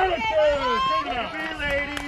Attitude! Take it out.